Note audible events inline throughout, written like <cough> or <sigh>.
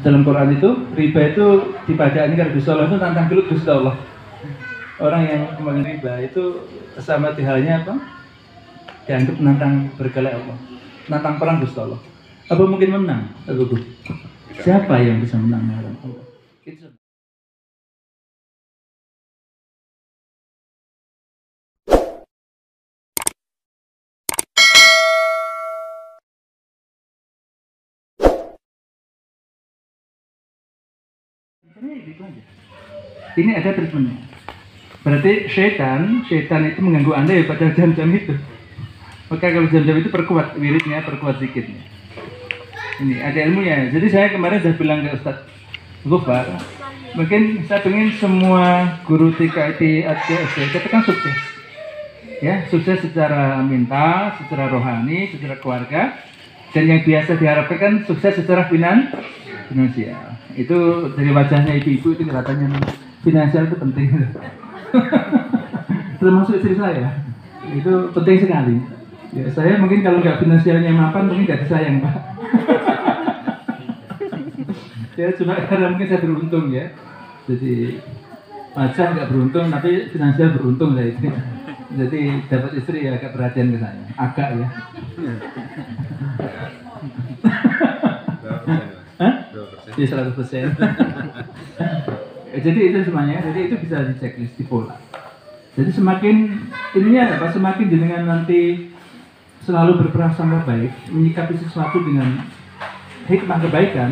dalam Quran itu riba itu dibacaannya kalau Gusti Allah itu tantang gelut Gusti Allah. Orang yang kemarin riba itu sama halnya apa? Dianggap menantang berkala Allah, menantang perang Gusti Allah. Apa mungkin menang? Siapa yang bisa menang melawan Allah? Gitu aja. Ini ada treatmentnya. Berarti setan, setan itu mengganggu anda ya pada jam-jam itu. Maka kalau jam-jam itu perkuat wiridnya, perkuat zikirnya. Ini ada ilmunya. Jadi saya kemarin sudah bilang ke Ustadz Gufar, mungkin saya ingin semua guru TKIT ATSD kita kan sukses. Ya, sukses secara mental, secara rohani, secara keluarga, dan yang biasa diharapkan kan sukses secara finan, finansial. Itu dari wajahnya ibu-ibu itu kelihatannya finansial itu penting. <laughs> Termasuk istri saya, itu penting sekali. Ya, saya mungkin kalau nggak finansialnya mapan mungkin nggak disayang pak. <laughs> ya cuma karena mungkin saya beruntung ya. Jadi wajah nggak beruntung tapi finansial beruntung saya itu. Jadi dapat istri ya agak perhatian ke saya, agak ya. <laughs> Hah? Ya 100 persen. <laughs> jadi itu semuanya, jadi itu bisa di checklist di pola. Jadi semakin ininya apa semakin jenengan nanti selalu berprasangka baik, menyikapi sesuatu dengan hikmah kebaikan,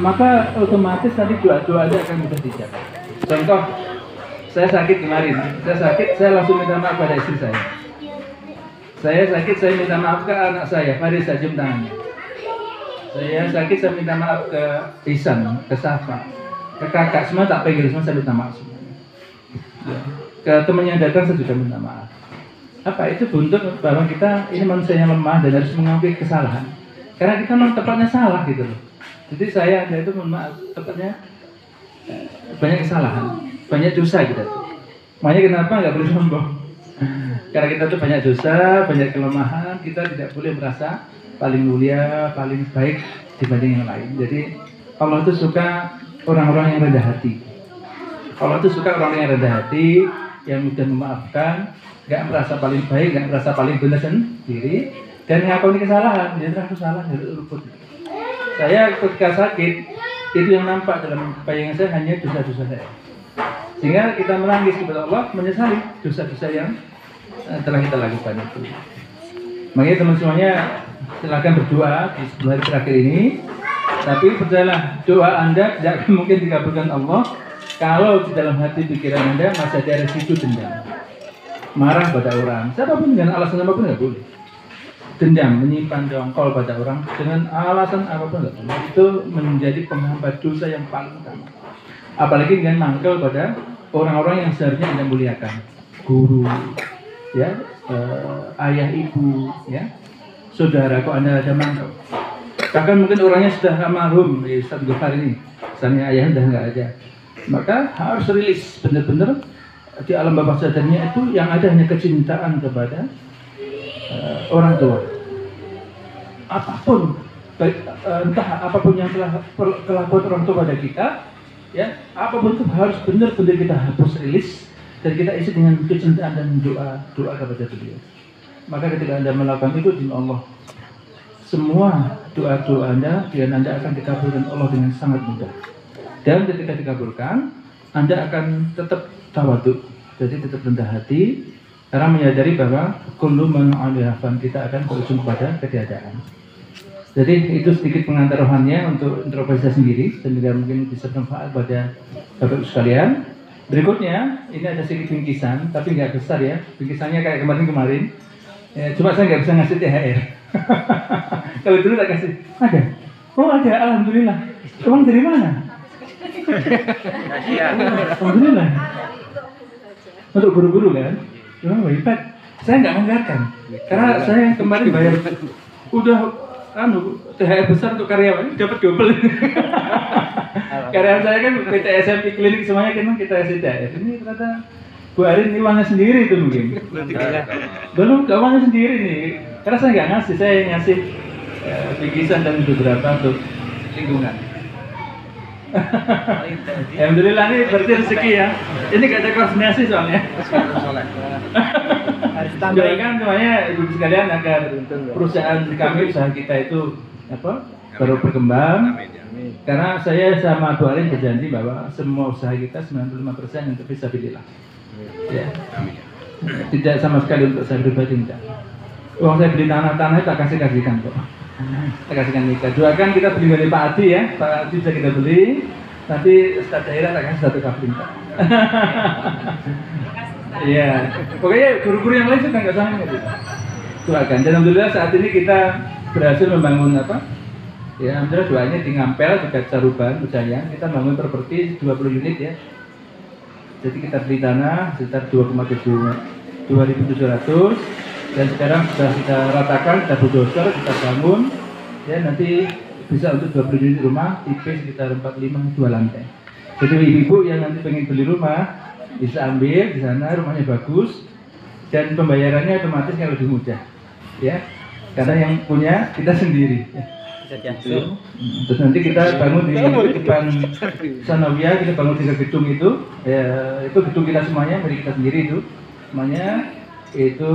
maka otomatis nanti doa-doa Anda akan mudah dijawab. Contoh, saya sakit kemarin, saya sakit, saya langsung minta maaf pada istri saya. Saya sakit, saya minta maaf ke anak saya, mari saya cium tangannya. Saya sakit, saya minta maaf ke Isan, ke Safa, ke kakak, semua tak panggil, semua saya minta maaf semuanya. Ya. Ke teman yang datang saya juga minta maaf. Apa itu buntut bahwa kita ini manusia yang lemah dan harus mengakui kesalahan. Karena kita memang tepatnya salah gitu loh. Jadi saya, saya itu mohon maaf, tepatnya eh, banyak kesalahan, banyak dosa kita. Makanya kenapa nggak boleh sombong? <laughs> Karena kita tuh banyak dosa, banyak kelemahan, kita tidak boleh merasa paling mulia, paling baik dibanding yang lain. Jadi Allah itu suka orang-orang yang rendah hati. Allah itu suka orang yang rendah hati, yang mudah memaafkan, nggak merasa paling baik, nggak merasa paling benar sendiri, dan ngakoni kesalahan. Jadi aku salah, jadi luput. Saya ketika sakit, itu yang nampak dalam bayangan saya hanya dosa-dosa saya. Sehingga kita menangis kepada Allah, menyesali dosa-dosa yang eh, telah kita lakukan itu. Makanya teman semuanya silahkan berdoa di sebelum hari terakhir ini. Tapi percayalah, doa Anda tidak mungkin dikabulkan Allah kalau di dalam hati pikiran Anda masih ada residu dendam. Marah pada orang, siapa pun dengan alasan apa pun nggak boleh. Dendam, menyimpan dongkol pada orang dengan alasan apa pun nggak boleh. Itu menjadi penghambat dosa yang paling utama. Apalagi dengan mangkel pada orang-orang yang seharusnya Anda muliakan. Guru, ya, eh, ayah ibu, ya, saudara kok anda ada mangkel. Bahkan mungkin orangnya sudah almarhum di Ustaz Gofar ini, misalnya ayah sudah nggak ada. Maka harus rilis benar-benar di alam bawah sadarnya itu yang ada hanya kecintaan kepada uh, orang tua. Apa pun, baik, uh, entah apa pun yang telah kelakuan orang tua pada kita, ya apa pun itu harus benar-benar kita hapus rilis dan kita isi dengan kecintaan dan doa doa kepada beliau. Maka ketika anda melakukan itu di Allah, semua doa-doa anda dan anda akan dikabulkan Allah dengan sangat mudah. Dan ketika dikabulkan, anda akan tetap tawaduk, jadi tetap rendah hati, karena menyadari bahwa kullu man kita akan berujung pada ketiadaan. Jadi itu sedikit pengantar rohannya untuk introspeksi sendiri dan juga mungkin bisa bermanfaat pada bapak ibu sekalian. Berikutnya ini ada sedikit bingkisan, tapi nggak besar ya. Bingkisannya kayak kemarin-kemarin. Ya, cuma saya nggak bisa ngasih THR. <laughs> Kalau dulu tak kasih, ada. Oh ada, alhamdulillah. Uang dari mana? alhamdulillah. Untuk guru-guru kan? Cuma hebat. Saya nggak menganggarkan. Karena saya kemarin bayar udah anu THR besar untuk karyawan dapat double. <laughs> karyawan saya kan PT SMP klinik semuanya kan kita kasih THR. Ini ternyata Bu Arin ini uangnya sendiri itu mungkin. Belum gak uangnya sendiri nih. Karena saya nggak ngasih, saya ngasih uh, bingkisan dan beberapa untuk lingkungan. Alhamdulillah ini berarti rezeki ya. Ini gak ada koordinasi soalnya. Doakan semuanya ibu sekalian agar perusahaan kami usaha kita itu apa baru berkembang. Karena saya sama Bu Arin berjanji bahwa semua usaha kita 95% untuk fisabilillah. Ya. Tidak sama sekali untuk saya pribadi tidak. Uang saya beli tanah-tanah tak kasih kasihkan kok. Kita kasihkan nikah. Doakan kita beli dari Pak Adi ya. Pak Adi bisa kita beli. Nanti Ustaz daerah tak kasih satu kapling Pak. Iya. Pokoknya guru-guru yang lain juga nggak sama gitu. Doakan. Dan alhamdulillah saat ini kita berhasil membangun apa? Ya, alhamdulillah doanya di Ngampel dekat Caruban, Ujaya. Kita bangun properti 20 unit ya. Jadi kita beli tanah sekitar 2,7 2.700 dan sekarang sudah kita ratakan, kita bulldozer, kita bangun. Ya nanti bisa untuk 20 unit rumah tipe sekitar 45 dua lantai. Jadi ibu-ibu yang nanti pengen beli rumah bisa ambil di sana rumahnya bagus. Dan pembayarannya otomatis yang lebih mudah ya karena yang punya kita sendiri ya. Terus nanti kita bangun di depan Sanawiyah, kita bangun tiga gedung itu, ya, itu gedung kita semuanya, dari kita sendiri itu, semuanya itu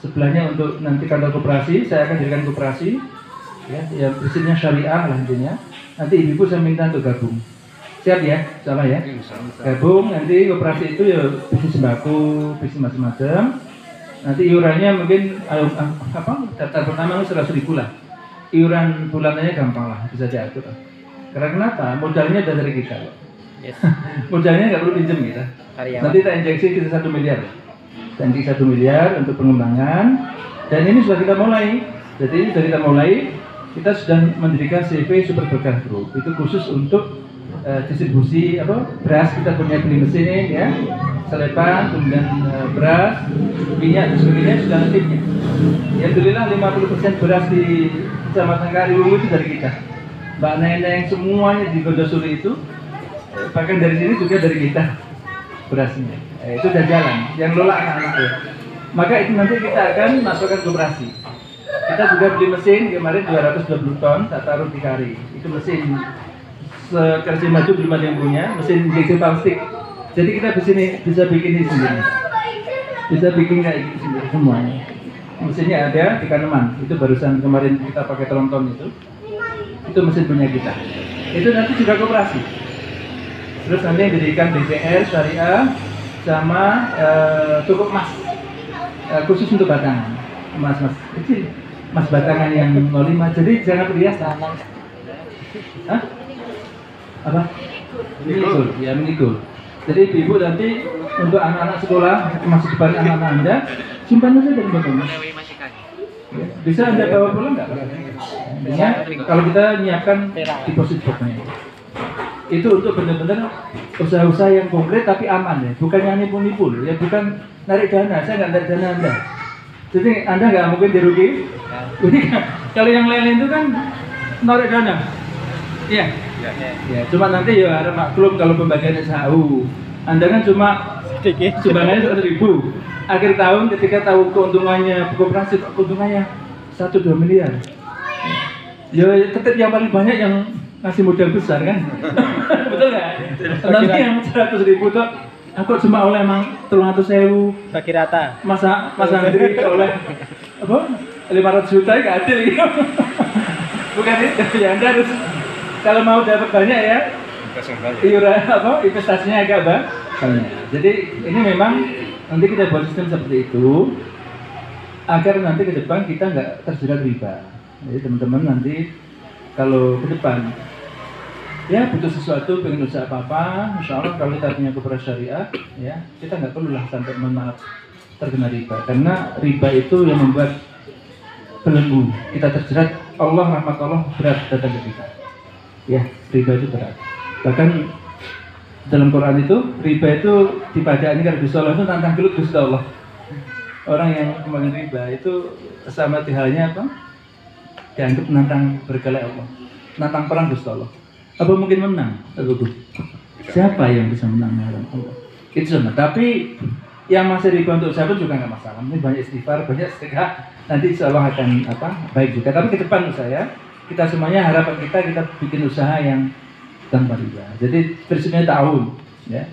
sebelahnya untuk nanti kantor koperasi, saya akan jadikan koperasi, ya, yang prinsipnya syariah lah intinya. Nanti ibu saya minta untuk gabung. Siap ya, sama ya. Gabung nanti koperasi itu ya bisnis sembako, bisnis macam-macam. Nanti iurannya mungkin eh, apa daftar pertama seratus ribu lah. Iuran bulanannya gampang lah bisa diatur. Karena kenapa? Modalnya dari kita loh. Yes. <laughs> modalnya nggak perlu pinjam kita. Karyawan. nanti kita injeksi kita satu miliar. Nanti satu miliar untuk pengembangan. Dan ini sudah kita mulai. Jadi ini sudah kita mulai kita sudah mendirikan CV Super Berkah Group. Itu khusus untuk eh, distribusi apa beras kita punya beli mesin ya. Selepan kemudian eh, beras minyak dan sebagainya sudah timnya ya alhamdulillah 50% beras di kecamatan Kariwungu itu dari kita. Mbak Neneng semuanya di Gondosuri itu eh, bahkan dari sini juga dari kita berasnya. Eh, itu udah jalan yang lola anak-anak ya maka itu nanti kita akan masukkan koperasi kita juga beli mesin kemarin 220 ton tak taruh di kari. Itu mesin sekerja maju belum ada yang punya mesin injeksi plastik jadi kita di sini bisa bikin ini sendiri. Bisa bikin kayak gitu sendiri semuanya. Mesinnya ada di Kaneman itu barusan kemarin kita pakai tronton itu. Itu mesin punya kita. Itu nanti juga koperasi. Terus nanti yang didirikan DPR syariah sama eh, cukup emas. Eh, khusus untuk batangan. Emas emas kecil. Emas batangan yang 05 jadi jangan berias tangan. Hah? Apa? Minikul, ya minikul. Jadi ibu nanti untuk anak-anak sekolah masuk depan anak-anak anda simpan saja dari bagaimana. Ya, bisa anda bawa pulang nggak? Intinya kalau kita nyiapkan deposit boxnya itu untuk benar-benar usaha-usaha yang konkret tapi aman ya, bukannya nipu-nipu loh, ya bukan narik dana, saya nggak narik dana anda. Jadi anda nggak mungkin dirugi. Jadi <laughs> kalau yang lain itu kan narik dana, iya. Ya, cuma nanti ya harap maklum kalau pembagiannya SHU. Anda kan cuma Sedikit. sumbangannya seratus ribu. Akhir tahun ketika tahu keuntungannya koperasi keuntungannya satu dua miliar. Ya tetap yang paling banyak yang ngasih modal besar kan, <laughs> betul nggak? Nanti yang seratus ribu tuh aku cuma oleh emang telung ratus sewu Bagi rata. masa masa sendiri oleh apa lima ratus juta ya adil ya. <laughs> bukan itu ya anda harus kalau mau dapat banyak ya. Iuran apa? Investasinya agak banyak. Jadi ini memang nanti kita buat sistem seperti itu agar nanti ke depan kita nggak terjerat riba. Jadi teman-teman nanti kalau ke depan ya butuh sesuatu pengen usaha apa apa insya Allah kalau kita punya koperasi syariah ya kita nggak perlu lah sampai menaat terkena riba. Karena riba itu yang membuat belenggu. Kita terjerat Allah rahmat Allah berat datang ke kita ya riba itu berat. Bahkan dalam Quran itu riba itu dibacaannya kalau Gusti Allah itu tantang gelut Gusti Allah. Orang yang kemarin riba itu sama halnya apa? Dianggap nantang berkala Allah. Nantang perang Gusti Allah. Apa mungkin menang? Siapa yang bisa menang melawan Allah? Itu sama. Tapi yang masih riba untuk sahabat juga nggak masalah. Ini banyak istighfar banyak sedekah nanti insya Allah akan apa baik juga. Tapi ke depan saya kita semuanya harapan kita kita bikin usaha yang tanpa riba. Jadi prinsipnya tahun, ya.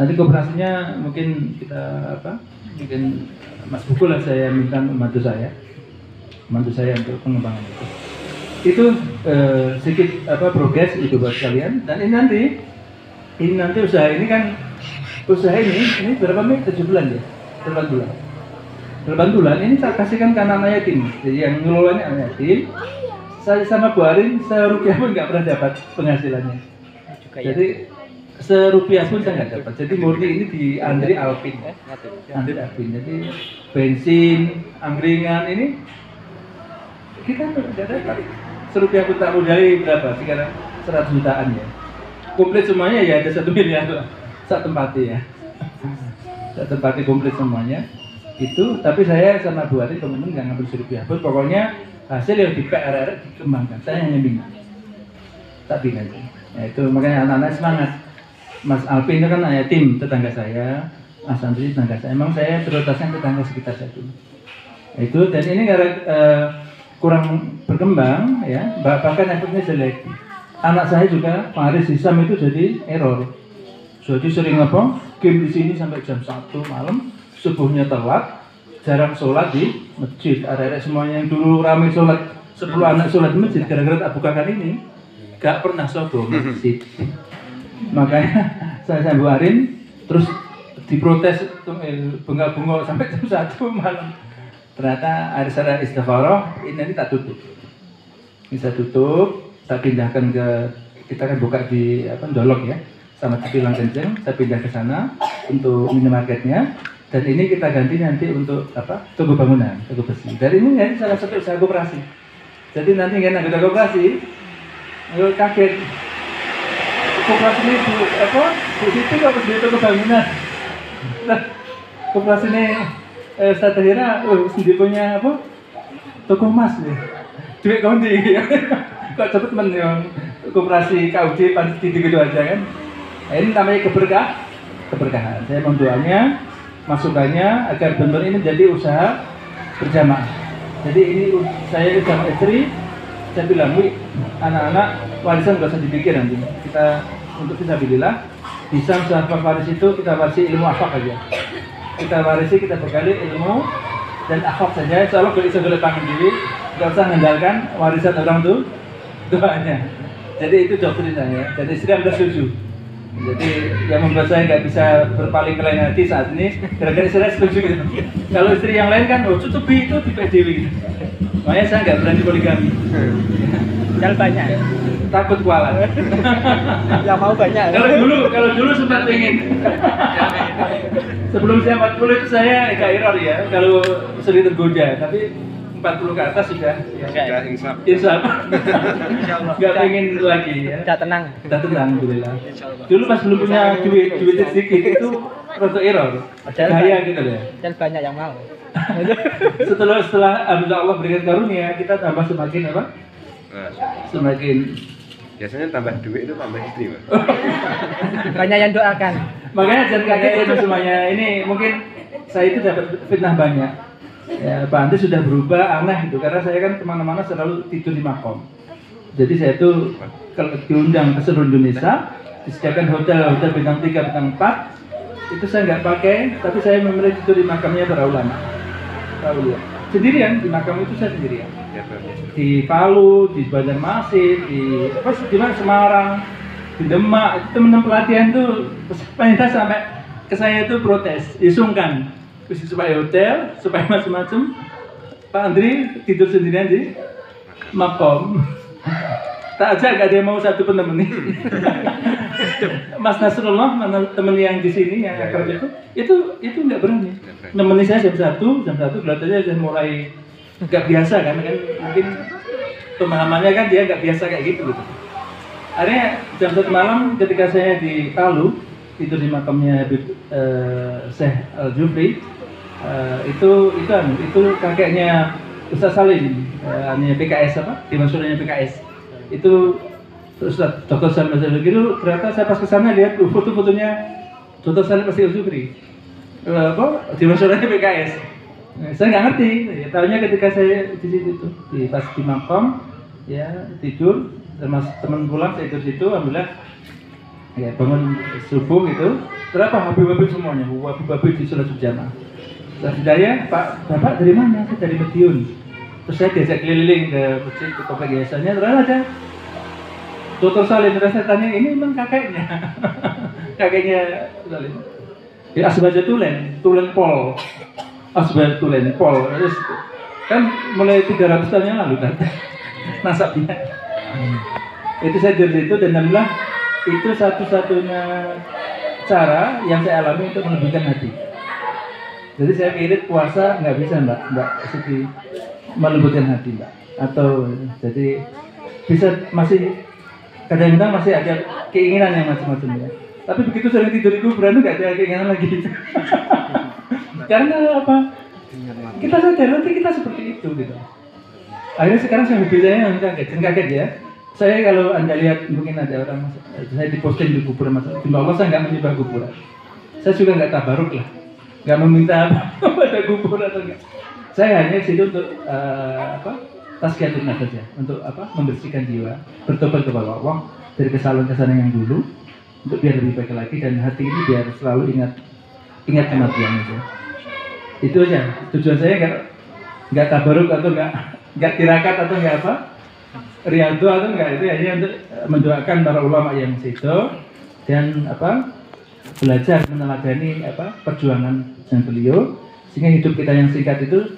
Nanti kooperasinya mungkin kita apa? Mungkin Mas Bukul lah saya minta membantu saya, membantu saya untuk pengembangan itu. Itu eh, sedikit apa progres itu buat kalian. Dan ini nanti, ini nanti usaha ini kan usaha ini ini berapa menit? Tujuh bulan ya, delapan bulan. Delapan bulan ini saya kasihkan ke anak-anak yatim. Jadi yang ngelolanya anak yatim. Saya sama Bu Arin serupiah pun nggak pernah dapat penghasilannya. juga ya. Jadi serupiah pun saya nggak dapat. Jadi murni ini di Andri Alpin. Eh. Andri Alpin. Jadi bensin, angkringan ini kita nggak dapat. Serupiah pun tak modali berapa? Sekarang 100 jutaan ya. Komplit semuanya ya ada satu miliar tuh. Satu tempati ya. Satu tempati komplit semuanya. Itu, tapi saya sama Bu Ari teman-teman nggak ngambil serupiah pun. Pokoknya hasil yang di PRR dikembangkan. Saya hanya bingung tapi aja. Ya, itu makanya anak-anak semangat. Mas Alvin itu kan ayah tim tetangga saya, Mas Andri tetangga saya. Emang saya prioritasnya tetangga sekitar saya dulu. Ya, itu dan ini karena eh, kurang berkembang ya, bah- bahkan efeknya jelek. Anak saya juga Pak Aris Hisam itu jadi error. Jadi sering apa? Game di sini sampai jam 1 malam, subuhnya telat, jarang sholat di masjid. Ada-ada semuanya yang dulu ramai sholat, 10 anak sholat di masjid gara-gara tak bukakan ini gak pernah sobo masjid. Makanya <laughs> saya sambung Arin terus diprotes eh, bengak-bengok sampai jam satu malam. Ternyata ada secara istigharah ini nanti tak tutup. Bisa tutup, saya pindahkan ke kita kan buka di apa Dolok ya sama Cipilang Kenceng, saya pindah ke sana untuk minimarketnya dan ini kita ganti nanti untuk apa toko bangunan, toko besi. Dan ini nanti salah satu usaha koperasi. Jadi nanti kan anggota koperasi Ayo kaget. Koperasi ini bu, apa? Bu situ kok di toko bangunan. Nah, koperasi ini eh, saya kira, oh, sendiri punya apa? Toko emas ya. Duit kau di, <laughs> kok cepet men yang koperasi KUD panti gitu aja kan? Nah, ini namanya keberkah, keberkahan. Saya mohon doanya, masukannya agar benar ini jadi usaha berjamaah. Jadi ini saya sama istri saya bilang, Wi, anak-anak warisan gak usah dipikir nanti. Kita untuk fisabilillah bisa usaha waris itu kita warisi ilmu akhlak aja. Kita warisi, kita bekali ilmu dan akhlak saja. Allah kalau bisa boleh tangan diri, gak usah mengandalkan warisan orang tuh doanya. Jadi itu doktrin saya. Jadi istri anda setuju. Jadi yang membuat saya nggak bisa berpaling ke lain hati saat ini gara-gara istri saya setuju gitu. Kalau istri yang lain kan, oh tutupi itu di PDW gitu. Makanya saya nggak berani poligami. Padahal banyak. Takut kualat. Yang mau banyak. kalau dulu, kalau dulu sempat pengen. Sebelum saya 40 itu saya agak error ya, kalau sering tergoda. Tapi 40 ke atas sudah. Ya. Sudah insaf. Insya Allah. Insyaallah. Nggak pengen lagi ya. Udah tenang. Kita tenang, alhamdulillah. Insyaallah. Dulu pas belum punya duit, duit sedikit itu rada error. Bahaya gitu ya. Dan banyak yang mau. <laughs> Setelah setelah alhamdulillah Allah berikan karunia, kita tambah semakin apa? Nah, Semakin biasanya tambah duit itu tambah istri, Mas. <laughs> Banyak yang doakan. makanya jangan kaget itu semuanya. Ini mungkin saya itu dapat fitnah banyak. Ya, Pak Andri sudah berubah aneh itu karena saya kan ke mana-mana selalu tidur di makom. Jadi saya itu kalau diundang ke seluruh Indonesia disediakan hotel hotel bintang 3, bintang 4 itu saya nggak pakai tapi saya memilih tidur di makamnya para ulama. Para ulama. Sendirian di makam itu saya sendirian. Ya, di Palu, di Banjarmasin, di apa di mana Semarang, di Demak, itu teman-teman pelatihan tuh pemerintah sampai ke saya itu protes, disungkan, Terus supaya hotel, supaya macam-macam. Pak Andri tidur sendirian di makom. Tak aja gak ada yang mau satu pun nemenin. Mas Nasrullah, mana temen yang di sini yang Ya, ya, ya. itu, itu itu nggak berani. Nggak berani. Nemenin saya jam satu, jam satu kelihatannya sudah mulai nggak biasa kan, kan mungkin pemahamannya kan dia nggak biasa kayak gitu gitu. Akhirnya jam satu malam ketika saya di Palu tidur di makamnya Habib eh, Syekh Al Jufri eh, itu itu anu, itu kakeknya Ustaz Salim. Eh, anu, PKS apa? Dimaksudnya PKS itu Ustaz Dr. Salim Al Jufri itu ternyata saya pas ke sana lihat uh, foto-fotonya Dr. Salim Al Jufri Eh, apa? Dimaksudnya PKS Nah, saya nggak ngerti. Ya tahunya ketika saya di situ tuh di pas di makam ya tidur sama teman pulang saya tidur situ alhamdulillah ya bangun subuh gitu. Berapa habib-habib semuanya habib-habib di sholat berjamaah setelah hidayah pak bapak dari mana? Saya dari Madiun terus saya diajak keliling ke masjid ke komplek yayasannya terus ada Dokter Salim. Terus saya tanya ini memang kakeknya? <laughs> Kakeknya Salim. Ya asbaja tulen tulen pol. Asbaja tulen pol. Terus kan mulai 300 tahun yang lalu kan nasabnya <laughs> itu saya dari situ dan alhamdulillah itu satu-satunya cara yang saya alami untuk melebihkan hati jadi saya kira puasa nggak bisa mbak. Mbak Siti melembutkan hati mbak. Atau jadi bisa masih kadang-kadang masih ada keinginan yang macam-macam ya. Tapi begitu sering tidur di kuburan itu nggak ada keinginan lagi. <laughs> Karena apa? Kita sadar nanti kita seperti itu gitu. Akhirnya sekarang saya hobi yang kaget kaget ya. Saya kalau anda lihat mungkin ada orang saya diposting di kuburan mas. Di bawah saya nggak menyembah kuburan. Saya juga nggak tabaruk lah nggak meminta apa <laughs> pada kubur atau enggak saya hanya situ untuk eh, apa tazkiyatun nafs saja. Untuk apa membersihkan jiwa bertobat kepada Allah dari kesalahan-kesalahan yang dulu untuk biar lebih baik lagi dan hati ini biar selalu ingat ingat kematian itu. Itu aja. Tujuan saya nggak nggak tabaruk atau nggak nggak tirakat atau nggak apa riado atau nggak. Itu hanya untuk mendoakan para ulama yang situ dan apa belajar meneladani apa perjuangan yang beliau sehingga hidup kita yang singkat itu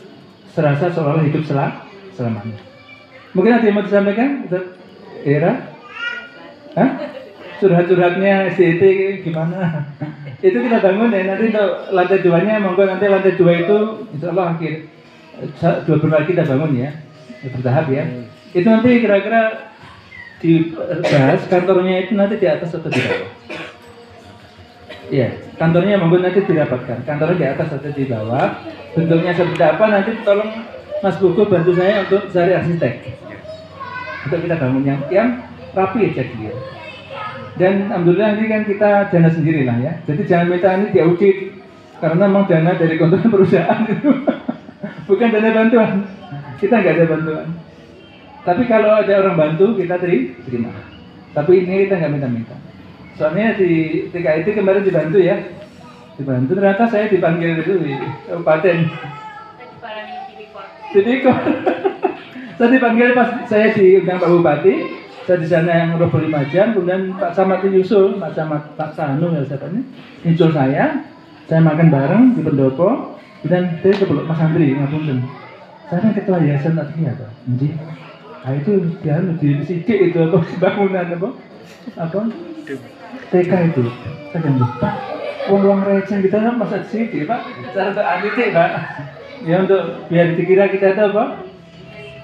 serasa seolah hidup selam selamanya. Mungkin ada yang mau disampaikan, Era? Hah? Curhat-curhatnya SDT gimana? <laughs> itu kita bangun ya nanti untuk lantai duanya monggo nanti lantai dua itu insya Allah akhir dua bulan lagi kita bangun ya bertahap ya itu nanti kira-kira dibahas kantornya itu nanti di atas atau di bawah Iya, kantornya monggo nanti dirapatkan. Kantornya di atas atau di bawah. Bentuknya seperti apa nanti tolong Mas Buku bantu saya untuk cari arsitek. Untuk kita bangun yang yang rapi aja dia. Dan alhamdulillah ini kan kita dana sendiri lah ya. Jadi jangan minta ini diaudit karena memang dana dari kontrak perusahaan itu <laughs> bukan dana bantuan. Kita nggak ada bantuan. Tapi kalau ada orang bantu kita teri- terima. Tapi ini kita nggak minta-minta. Soalnya di TKIT kemarin dibantu ya, dibantu ternyata saya dipanggil itu di kabupaten Tipikor. <laughs> saya dipanggil pas saya diundang Pak Bupati, saya di sana yang 25 jam, kemudian Pak Samad nyusul, Pak Samad, Pak Sanu ya siapanya, nyusul saya, saya makan bareng di pendopo, kemudian saya ke Mas Andri, ngapunten. Saya kan ketua yayasan tadi ya, Pak. Jadi, nah itu ya di sidik itu apa <laughs> bangunan apa apa TK itu saya kan lupa. Uang-uang receh kita kan masa sidik pak. Cara untuk aniti pak. Ya untuk biar dikira kita itu apa?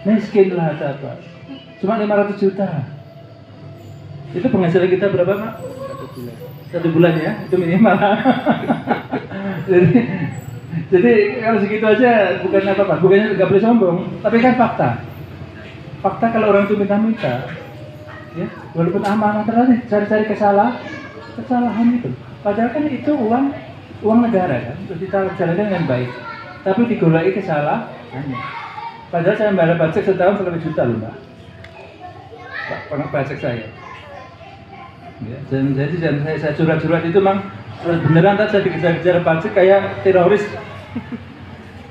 Miskin lah atau apa cuma 500 juta. Itu penghasilan kita berapa pak? Satu bulan. Ya? Itu minimal. <laughs> Jadi jadi kalau segitu aja bukan apa apa bukannya nggak boleh sombong. Tapi kan fakta. Fakta kalau orang itu minta-minta ya walaupun amanah terus cari-cari kesalahan. Kesalahan itu. Padahal kan itu uang uang negara kan terus kita jalankan dengan baik. Tapi digolai kesalahannya padahal saya bayar pajak setahun seratus juta loh mbak. Pak, pernah pajak saya? Ya, dan jadi dan saya, saya curhat-curhat itu mang beneran tak saya dikejar-kejar pajak kayak teroris.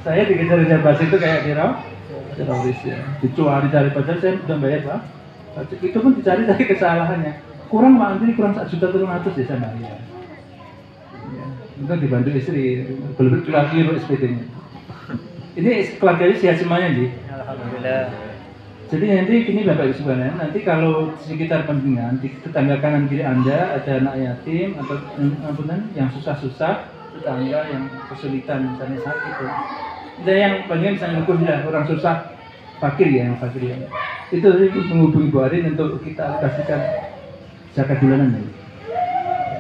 Saya dikejar-kejar pajak itu kayak teroris teroris ya. Dicari cari pajak saya sudah bayar pak itu pun dicari dari kesalahannya kurang nanti kurang satu juta turun atas ya saya bayar ya, itu dibantu istri belum lagi lo SPT nya ini keluarganya sehat semuanya Alhamdulillah. jadi nanti gini Bapak Ibu sekalian, nanti kalau sekitar pentingan di tetangga kanan kiri Anda ada anak yatim atau ampunan yang susah-susah, tetangga yang kesulitan misalnya sakit ya. Ada yang pengen misalnya ngukur orang susah fakir ya yang fakir ya. Itu tadi menghubungi Bu Arin untuk kita kasihkan zakat bulanan ya.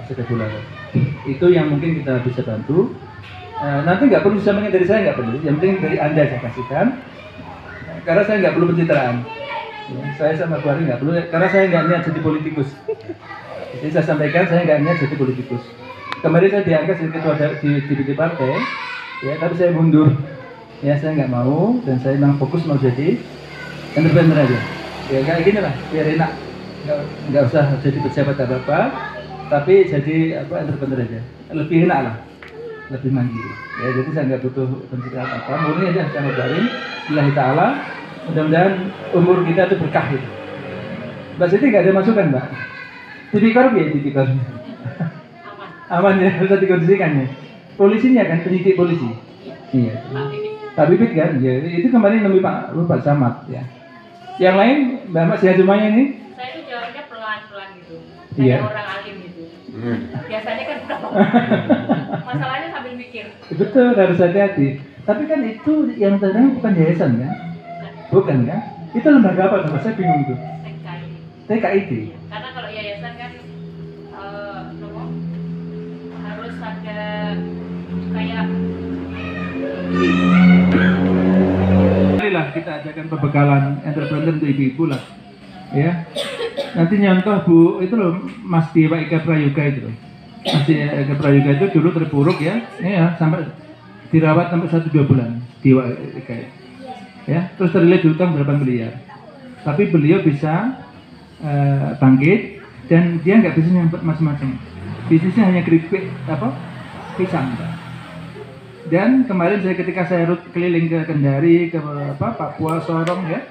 Zakat bulanan. Itu yang mungkin kita bisa bantu. Eh, nanti nggak perlu samanya dari saya nggak perlu, yang penting dari Anda saya kasihkan karena saya nggak perlu pencitraan. Ya, saya sama Bu Ari nggak perlu, karena saya nggak niat jadi politikus. Jadi saya sampaikan saya nggak niat jadi politikus. Kemarin saya diangkat jadi ketua di DPD partai, ya tapi saya mundur. Ya saya nggak mau dan saya memang fokus mau jadi entrepreneur aja. Ya kayak gini lah, biar enak. nggak nggak usah jadi pejabat apa apa tapi jadi apa entrepreneur aja. Lebih enak lah lebih mandiri. Ya jadi saya nggak butuh pencerahan apa murni aja saya ngabarin Billahi ta'ala mudah-mudahan umur kita itu berkah gitu. Mbak Siti nggak ada masukan Mbak? Tipikor ya tipikor aman. Ya harus dikondisikan ya. Polisinya kan penyidik polisi? Iya Pak Bibit kan ya itu kemarin nemui Pak Pak Samad ya yang lain Mbak Mas ya semuanya ini saya itu jawabnya pelan-pelan gitu Iya. kayak orang alim gitu Hmm. biasanya kan <laughs> masalahnya sambil mikir Betul, harus hati-hati. Tapi kan itu yang tadi bukan yayasan kan? Bukan kan? Itu lembaga apa? Saya bingung tuh. TKI TKID. karena Marilah kita adakan pembekalan entrepreneur untuk ibu-ibu lah. Ya. Nanti nyontoh Bu, itu loh Mas Dewa Ika Prayoga itu loh. Mas Dewa Ika Prayoga itu dulu terpuruk ya. Ya, sampai dirawat sampai satu dua bulan Dewa Ika. Ya, terus terlilit hutang berapa miliar. Tapi beliau bisa eh, bangkit dan dia nggak bisa nyampe macam-macam. Bisnisnya hanya keripik apa? Pisang. Pak. Dan kemarin saya ketika saya rut keliling ke Kendari, ke apa, Papua, Sorong ya,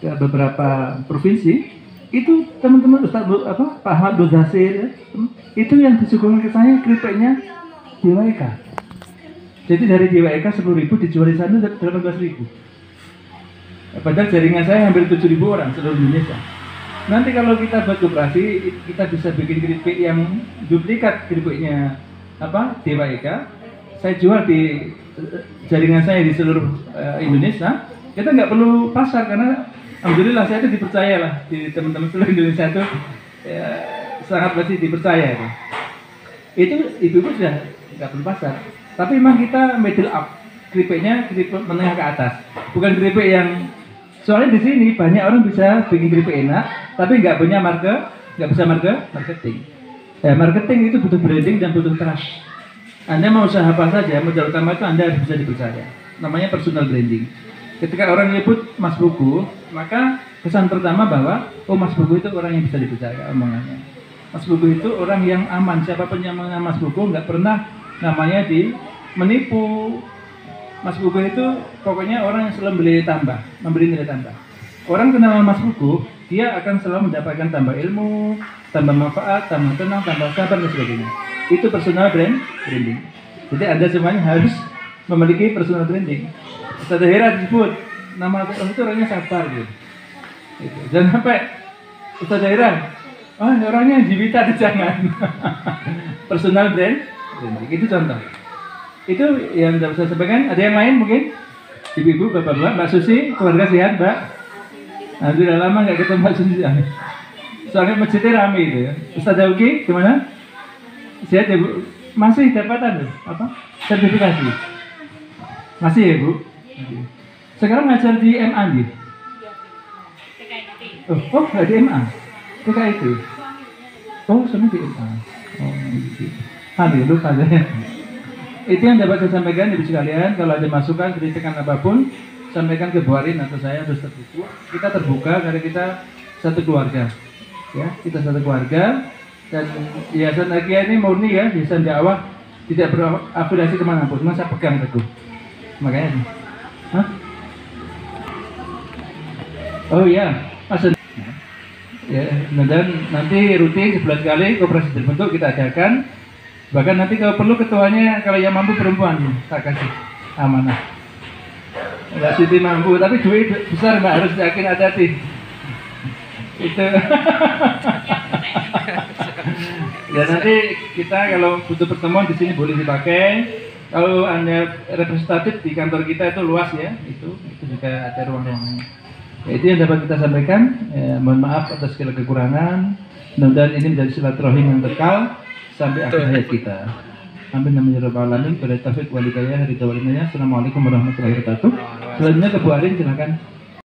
ke beberapa provinsi, itu teman-teman Ustaz apa Pak Ahmad Dozasir ya, itu yang disuguhkan ke saya keripiknya JWK. Jadi dari JWK 10 ribu dijual di sana 18 ribu. Padahal jaringan saya hampir 7 ribu orang seluruh Indonesia. Nanti kalau kita buat koperasi, kita bisa bikin keripik yang duplikat keripiknya apa DWK. Saya jual di jaringan saya di seluruh eh, Indonesia. Kita nggak perlu pasar karena alhamdulillah saya itu dipercaya lah di teman-teman seluruh Indonesia itu ya, sangat pasti dipercaya itu. Itu ibu-ibu sudah nggak perlu pasar. Tapi memang kita middle up keripiknya keripik menengah ke atas, bukan keripik yang Soalnya di sini banyak orang bisa bikin keripik enak, tapi nggak punya market, nggak bisa market, marketing. Ya, marketing itu butuh branding dan butuh trust. Anda mau usaha apa saja, modal utama itu Anda harus bisa dipercaya. Namanya personal branding. Ketika orang nyebut Mas Buku, maka kesan pertama bahwa oh Mas Buku itu orang yang bisa dipercaya omongannya. Mas Buku itu orang yang aman. Siapa pun yang mengenal Mas Buku nggak pernah namanya di menipu, Mas Buku itu pokoknya orang yang selalu beli tambah, memberi nilai tambah. Orang kenal Mas Buku, dia akan selalu mendapatkan tambah ilmu, tambah manfaat, tambah tenang, tambah sabar dan sebagainya. Itu personal brand branding. Jadi Anda semuanya harus memiliki personal branding. Ustaz Hera disebut nama oh, itu orangnya sabar gitu. Gitu. Jangan sampai Ustaz Hera, oh orangnya jibita <laughs> jangan. personal brand branding itu contoh itu yang dapat saya sampaikan. Ada yang lain mungkin? Ibu-ibu, bapak-bapak, Mbak Susi, keluarga sehat, Mbak? Alhamdulillah lama nggak ketemu Mbak Susi. Soalnya masjidnya rame itu ya. Ustaz Dauki, gimana? Sehat ya Bu? Masih dapatan? Apa? Sertifikasi? Masih ya Bu? Sekarang ngajar di MA nih? TKI Oh, oh nggak di MA? TKI itu? Oh, sama di MA. Oh, gitu. Saya. Itu yang dapat saya sampaikan ibu sekalian. Kalau ada masukan, kritikan apa pun, sampaikan ke Bu Arin atau saya terus terbuka. Kita terbuka karena kita satu keluarga. Ya, kita satu keluarga dan yayasan Agia ini murni ya, yayasan dakwah tidak berafiliasi ke mana pun, cuma saya pegang teguh. Makanya, Hah? Oh iya, Mas Ya, dan nanti rutin sebulan sekali koperasi terbentuk kita adakan. Bahkan nanti kalau perlu ketuanya kalau yang mampu perempuan tak kasih amanah. Enggak Siti mampu, tapi duit besar mbak harus yakin ada sih. Itu. <laughs> ya nanti kita kalau butuh pertemuan di sini boleh dipakai. Kalau anda representatif di kantor kita itu luas ya, itu itu juga ada ruang-ruangnya. Ya, itu yang dapat kita sampaikan. Ya, mohon maaf atas segala kekurangan. Mudah-mudahan ini menjadi silaturahim yang kekal sampai akhir hayat kita. Amin amin ya rabbal alamin. Pada taufik walidayah, ridha walinayah. Assalamualaikum warahmatullahi wabarakatuh. Selanjutnya ke Bu Arin silakan.